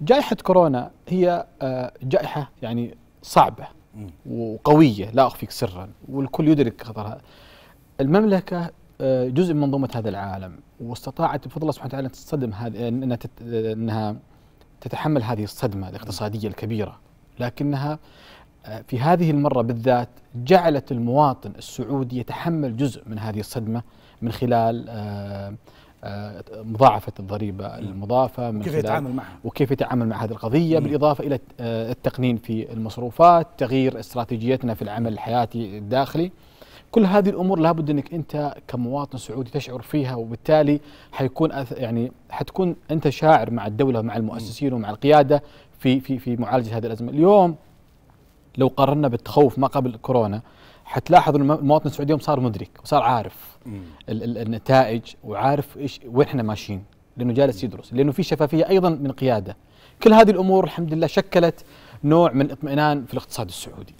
جائحة كورونا هي آه، جائحة يعني صعبة. وقوية لا أخفيك سرا والكل يدرك خطرها المملكة آه، جزء من منظومة هذا العالم واستطاعت بفضل الله سبحانه وتعالى أن تتصدم هذه أنها تت- أنها تتحمل هذه الصدمة الاقتصادية الكبيرة لكنها آه، في هذه المرة بالذات جعلت المواطن السعودي يتحمل جزء من هذه الصدمة من خلال آه، مضاعفة الضريبة المضافة من كيف يتعامل معها؟ وكيف يتعامل مع هذه القضية مم. بالإضافة إلى آه، التقنين في المصروفات تغيير استراتيجيتنا في العمل الحياتي الداخلي. كل هذه الأمور لابد أنك أنت كمواطن سعودي تشعر فيها وبالتالي حيكون يعني حتكون أنت شاعر مع الدولة ومع المؤسسين ومع القيادة في في في معالجة هذه الأزمة. اليوم لو قارنا بالتخوف ما قبل كورونا حتلاحظ أن المواطن السعودي اليوم صار مدرك وصار عارف مم. ال- ال- النتائج وعارف إيش وين إحنا ماشيين. لأنه جالس يدرس لأنه في شفافية أيضا من قيادة. كل هذه الأمور الحمد لله شكلت نوع من اطمئنان في الاقتصاد السعودي.